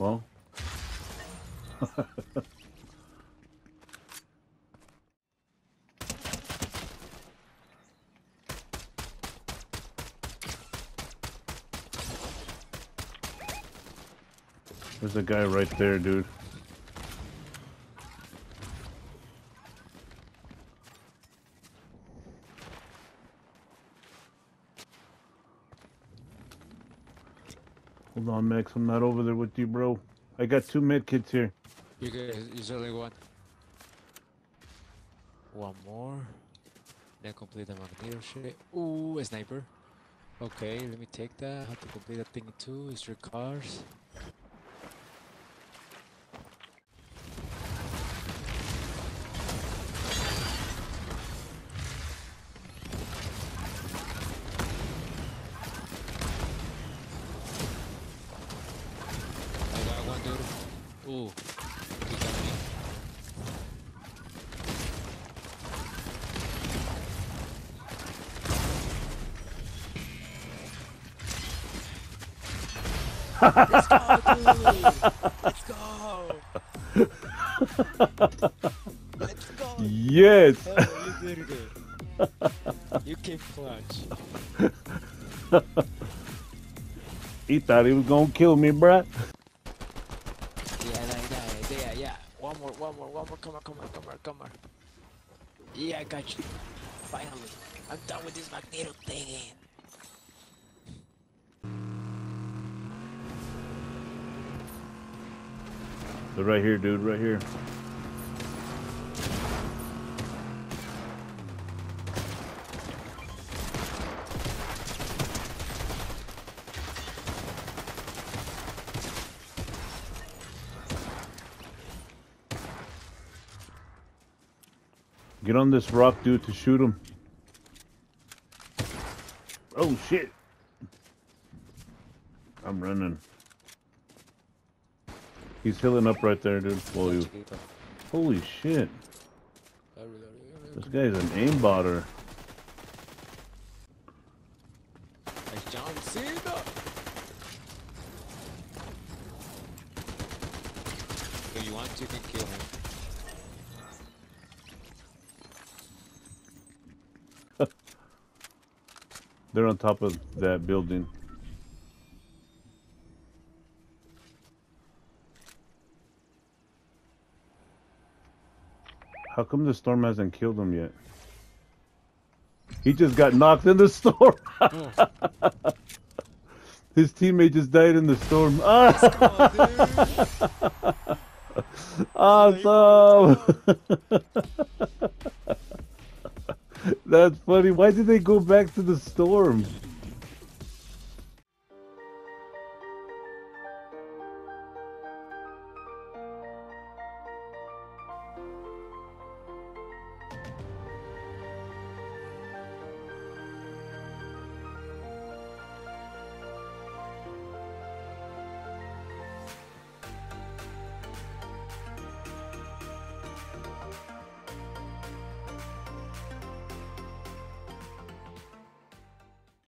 Well. There's a guy right there, dude. Hold on, Max. I'm not over there with you, bro. I got two med kits here. You guys, there's only one. One more. Then complete the Magneto shit. Ooh, a sniper. Okay, let me take that. How to complete that thing too? Is your cars? I got one dude. Ooh, he got me. Let's go! Let's go! Let's go! Yes! Oh, you did it. You came clutch. he thought he was gonna kill me, bruh. Yeah, like that. Yeah, yeah. One more, one more. Come on, come on, come on, come on. Yeah, I got you. Finally. I'm done with this Magneto thing. They're right here, dude. Right here. Get on this rock, dude, to shoot him. Oh, shit. I'm running. He's healing up right there, dude. Chiquito. Holy shit. This guy's an aimbotter. If you want, kill him. They're on top of that building. How come the storm hasn't killed him yet? He just got knocked in the storm. His teammate just died in the storm. awesome. That's funny. Why did they go back to the storm?